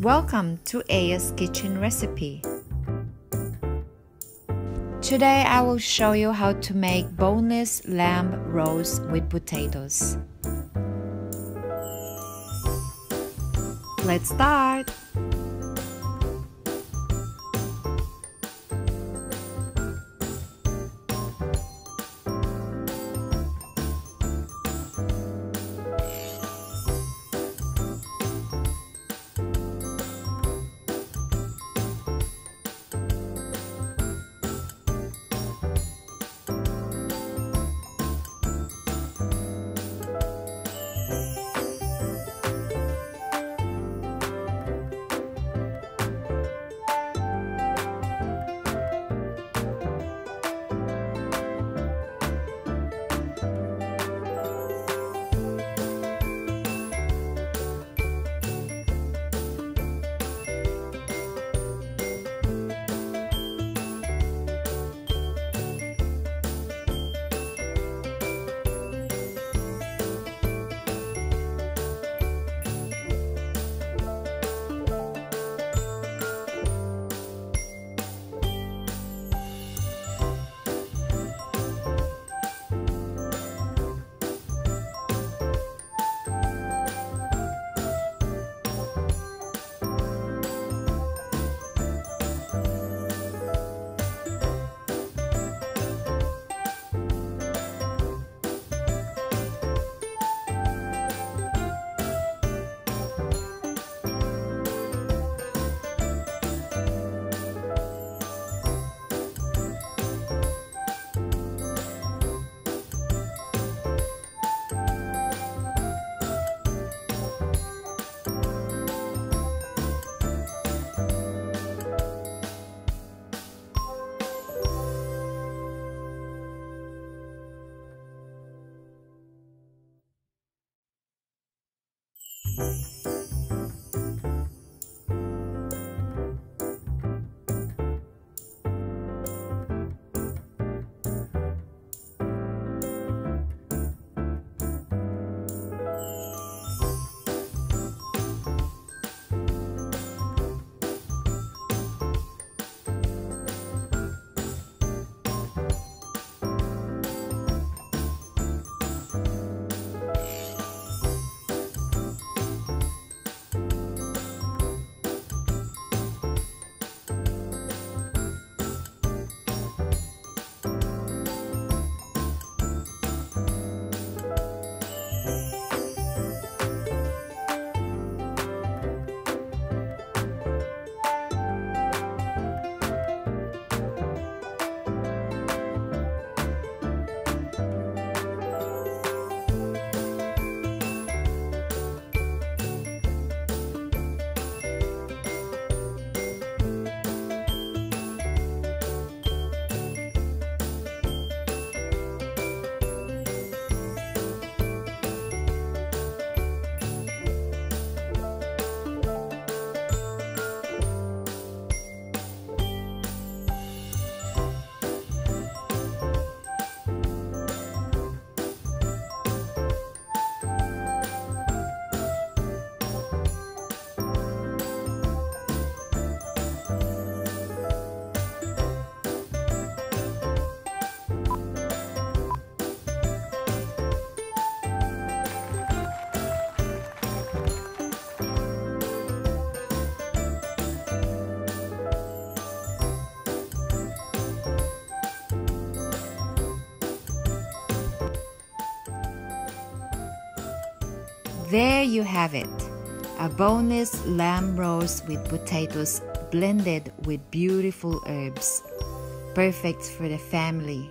Welcome to Eya's Kitchen Recipe. Today I will show you how to make boneless lamb roast with potatoes. Let's start! Música There you have it a boneless lamb roast with potatoes blended with beautiful herbs. Perfect for the family.